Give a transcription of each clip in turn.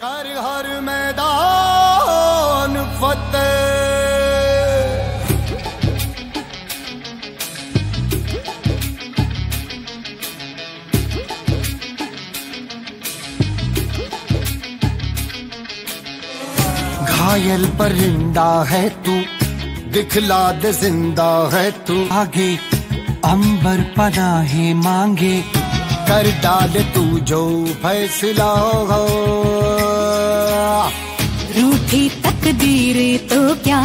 कर हर मैदान फतेह। घायल परिंदा है तू दिखला दे ज़िंदा है तू। आगे अंबर पनाहे मांगे कर डाल तू जो फैसला हो। रूठी तकदीरे तो क्या,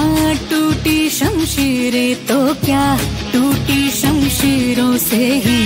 टूटी शमशीरे तो क्या, टूटी शमशीरों से ही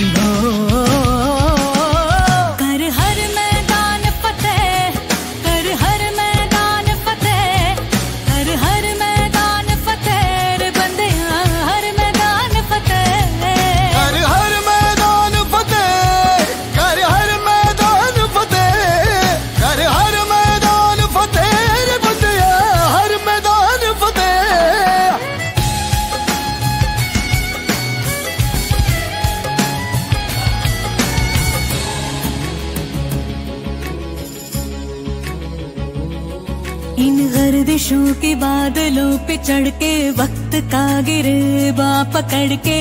इन गर्दिशों के बादलों पे चढ़ के वक्त का गिरे पकड़ के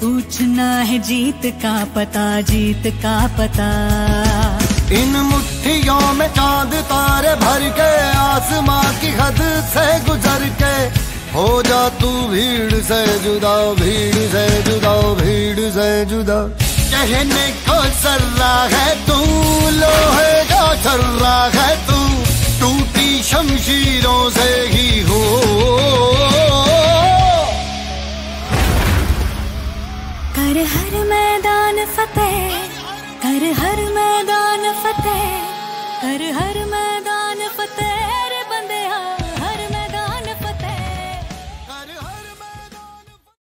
पूछना है जीत का पता, जीत का पता। इन मुट्ठियों में चाँद तारे भर के आसमां की हद से गुजर के, हो जा तू भीड़ से जुदा, भीड़ से जुदा, भीड़ से जुदा। कहने को सर्रा है, तू लोहे शमशीरों से ही हो। कर हर मैदान फतेह, कर हर मैदान फतेह, कर हर मैदान